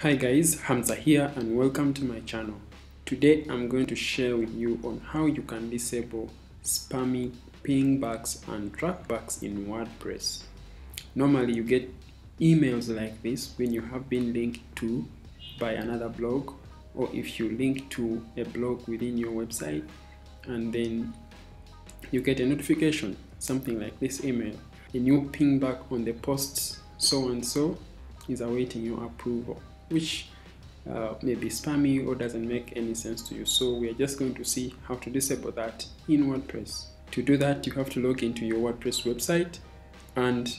Hi guys, Hamza here and welcome to my channel. Today I'm going to share with you on how you can disable spammy pingbacks and trackbacks in WordPress. Normally you get emails like this when you have been linked to by another blog or if you link to a blog within your website and then you get a notification, something like this email. A new pingback on the posts so and so is awaiting your approval, which uh, may be spammy or doesn't make any sense to you. So we are just going to see how to disable that in WordPress. To do that, you have to log into your WordPress website and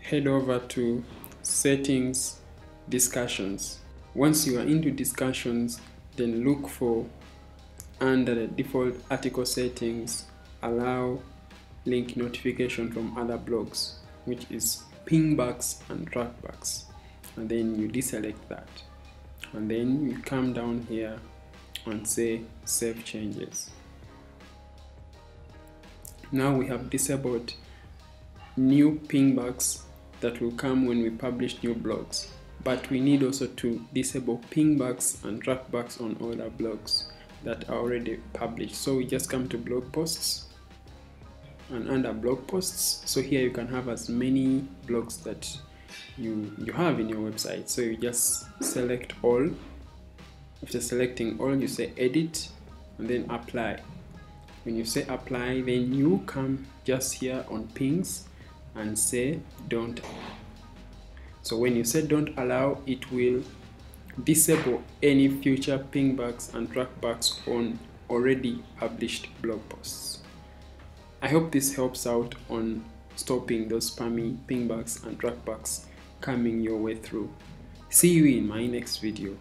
head over to settings discussions. Once you are into discussions, then look for under the default article settings, allow link notification from other blogs, which is pingbacks and trackbacks. And then you deselect that. And then you come down here and say save changes. Now we have disabled new pingbacks that will come when we publish new blogs. But we need also to disable pingbacks and trackbacks on other blogs that are already published. So we just come to blog posts and under blog posts. So here you can have as many blogs that you, you have in your website. So you just select all. After selecting all, you say edit and then apply. When you say apply, then you come just here on pings and say don't so when you say don't allow it will disable any future pingbacks and trackbacks on already published blog posts i hope this helps out on stopping those spammy pingbacks and trackbacks coming your way through. See you in my next video